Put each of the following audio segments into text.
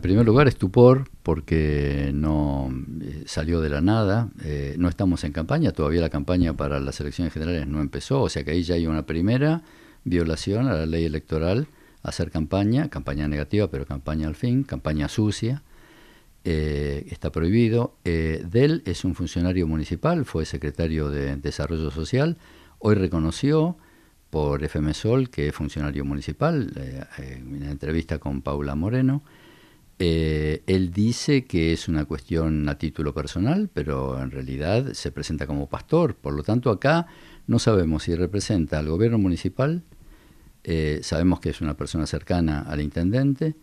en primer lugar, estupor, porque no eh, salió de la nada. Eh, no estamos en campaña, todavía la campaña para las elecciones generales no empezó, o sea que ahí ya hay una primera violación a la ley electoral, hacer campaña, campaña negativa, pero campaña al fin, campaña sucia. Eh, está prohibido. Del es un funcionario municipal, fue secretario de Desarrollo Social, hoy reconoció por FM Sol, que es funcionario municipal, en una entrevista con Paula Moreno, eh, él dice que es una cuestión a título personal, pero en realidad se presenta como pastor. Por lo tanto, acá no sabemos si representa al gobierno municipal, eh, sabemos que es una persona cercana al intendente,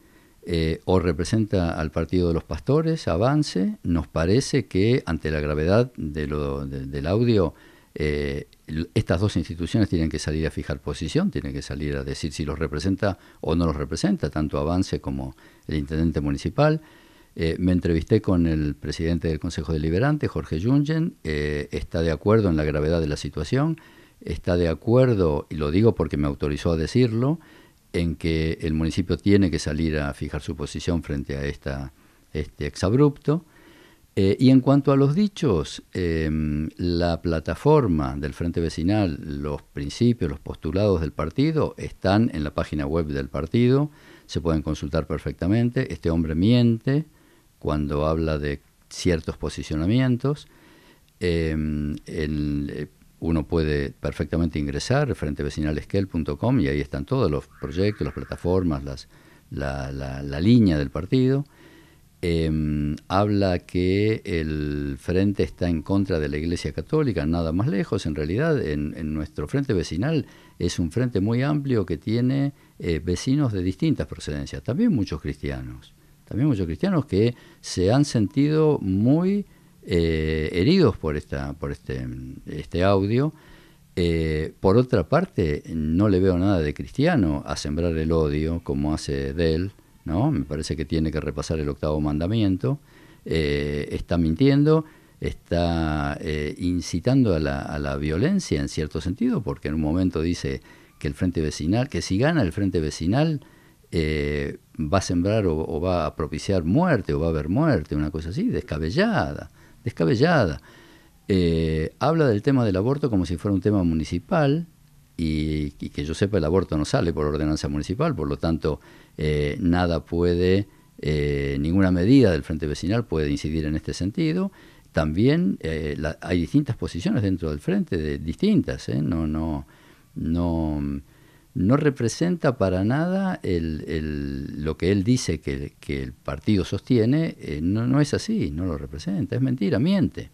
eh, o representa al partido de los pastores, avance. Nos parece que ante la gravedad de lo, del audio, estas dos instituciones tienen que salir a fijar posición, tienen que salir a decir si los representa o no los representa, tanto avance como el intendente municipal. Eh, me entrevisté con el presidente del Consejo Deliberante, Jorge Jungen, eh, está de acuerdo en la gravedad de la situación, está de acuerdo, y lo digo porque me autorizó a decirlo, en que el municipio tiene que salir a fijar su posición frente a esta, este exabrupto. Eh, y en cuanto a los dichos, em, la plataforma del Frente Vecinal, los principios, los postulados del partido están en la página web del partido se pueden consultar perfectamente. Este hombre miente cuando habla de ciertos posicionamientos. Em, eh, uno puede perfectamente ingresar frentevecinalesquel.com y ahí están todos los proyectos, las plataformas, las, la, línea del partido. Em, habla que el frente está en contra de la Iglesia Católica, nada más lejos. En realidad, en nuestro frente vecinal es un frente muy amplio que tiene eh, vecinos de distintas procedencias, también muchos cristianos, también muchos cristianos que se han sentido muy eh, heridos por, esta, por este, este audio. Eh, por otra parte, no le veo nada de cristiano a sembrar el odio como hace Dell, ¿no? Me parece que tiene que repasar el octavo mandamiento. está mintiendo, está incitando a la, a la, violencia en cierto sentido, porque en un momento dice que el frente vecinal, que si gana el frente vecinal eh, va a sembrar o, va a propiciar muerte o va a haber muerte, una cosa así, descabellada, descabellada. Eh, habla del tema del aborto como si fuera un tema municipal y, que yo sepa el aborto no sale por ordenanza municipal, por lo tanto eh, nada puede, ninguna medida del frente vecinal puede incidir en este sentido. También hay distintas posiciones dentro del frente, de, distintas, no, no, no, no representa para nada el, lo que él dice que, el partido sostiene, eh, no, no, es así, no lo representa, es mentira, miente.